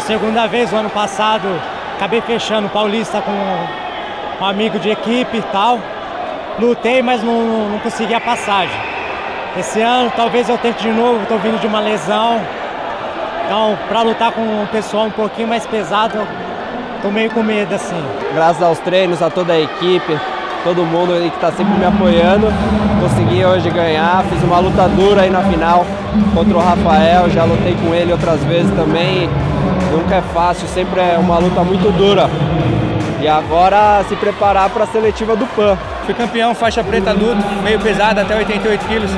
segunda vez, o ano passado acabei fechando o Paulista com um amigo de equipe e tal. Lutei, mas não, não consegui a passagem. Esse ano talvez eu tente de novo, estou vindo de uma lesão. Então, para lutar com um pessoal um pouquinho mais pesado, tô meio com medo assim. Graças aos treinos, a toda a equipe, todo mundo aí que está sempre me apoiando, consegui hoje ganhar, fiz uma luta dura aí na final contra o Rafael, já lutei com ele outras vezes também, nunca é fácil, sempre é uma luta muito dura. E agora se preparar para a seletiva do PAN. Fui campeão, faixa preta luto, meio pesada, até 88 quilos.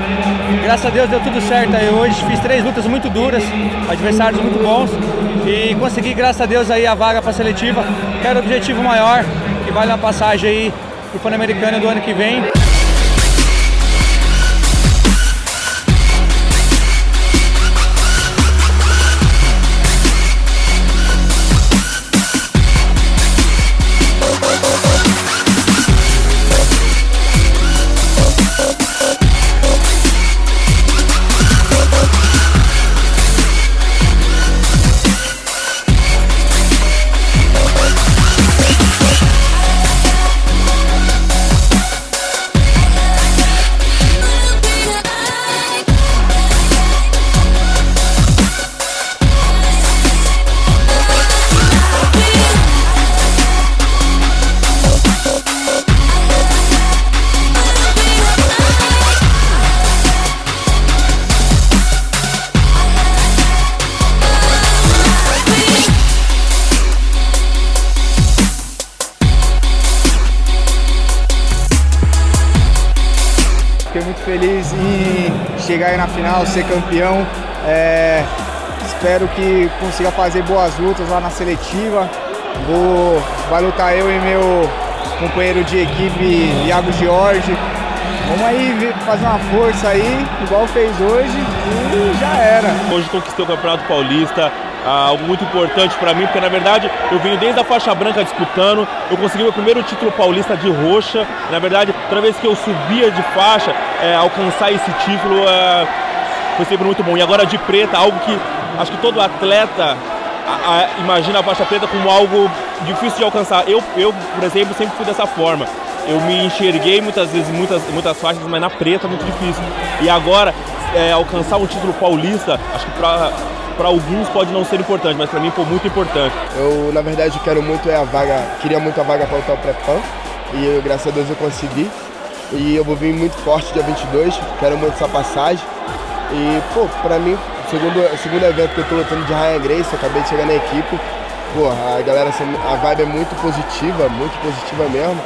Graças a Deus deu tudo certo aí hoje. Fiz três lutas muito duras, adversários muito bons. E consegui, graças a Deus, aí a vaga para a seletiva. Quero objetivo maior, que vale uma passagem aí pro Pan-Americano do ano que vem. Chegar aí na final, ser campeão. É, espero que consiga fazer boas lutas lá na seletiva. Vou, vai lutar eu e meu companheiro de equipe, Iago Jorge. Vamos aí fazer uma força aí, igual fez hoje, e já era. Hoje conquistei o Campeonato Paulista, algo muito importante para mim, porque na verdade eu venho desde a faixa branca disputando, eu consegui meu primeiro título paulista de roxa, na verdade toda vez que eu subia de faixa, é, alcançar esse título é, foi sempre muito bom. E agora de preta, algo que acho que todo atleta a, a, imagina a faixa preta como algo difícil de alcançar. Eu, eu, por exemplo, sempre fui dessa forma. Eu me enxerguei muitas vezes muitas, muitas faixas, mas na preta é muito difícil. E agora, é, alcançar um título paulista, acho que para para alguns pode não ser importante, mas para mim foi muito importante. Eu, na verdade, quero muito é a vaga, queria muito a vaga para o pré-pan e eu, graças a Deus eu consegui. E eu vou vir muito forte dia 22, quero muito essa passagem. E, pô, pra mim, segundo, segundo evento que eu tô lutando de Ryan Grace, acabei de chegar na equipe. Pô, a galera, a vibe é muito positiva, muito positiva mesmo.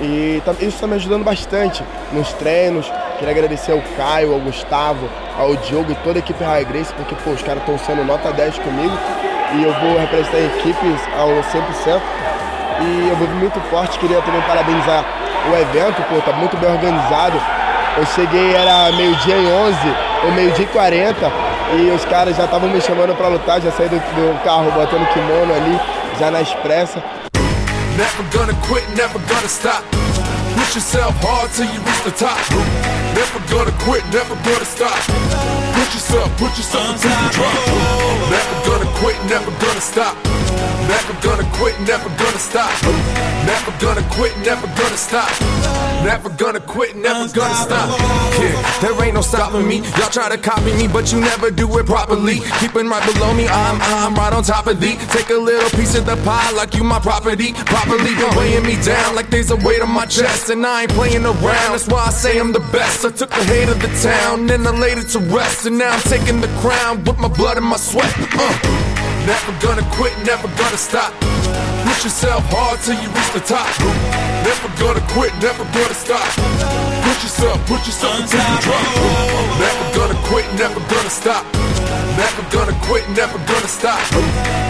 E tá, isso está me ajudando bastante nos treinos. Queria agradecer ao Caio, ao Gustavo, ao Diogo e toda a equipe High Grace, porque pô, os caras estão sendo nota 10 comigo e eu vou representar a equipe ao 100%. E eu vou vir muito forte, queria também parabenizar o evento, pô, tá muito bem organizado. Eu cheguei, era meio-dia em 11 ou meio-dia e 40 e os caras já estavam me chamando para lutar, já saí do, do carro botando kimono ali, já na expressa. Never gonna quit, never gonna stop. Push yourself hard till you reach the top. Never gonna quit, never gonna stop. Push yourself, put yourself until you drop. Never gonna quit, never gonna stop. Never gonna quit, never gonna stop. Never gonna quit, never gonna stop. Never gonna quit, never gonna stop. Yeah, there ain't no stopping me. Y'all try to copy me, but you never do it properly. Keeping right below me, I'm I'm right on top of thee. Take a little piece of the pie like you my property. Properly been weighing me down like there's a weight on my chest, and I ain't playing around. That's why I say I'm the best. I took the hate of the town, then I laid it to rest, and now I'm taking the crown with my blood and my sweat. Uh. Never gonna quit, never gonna stop. Push yourself hard till you reach the top. Never gonna quit, never gonna stop. Push yourself, push yourself until you drop. Never gonna quit, never gonna stop. Never gonna quit, never gonna stop.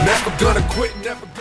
Never gonna quit, never gonna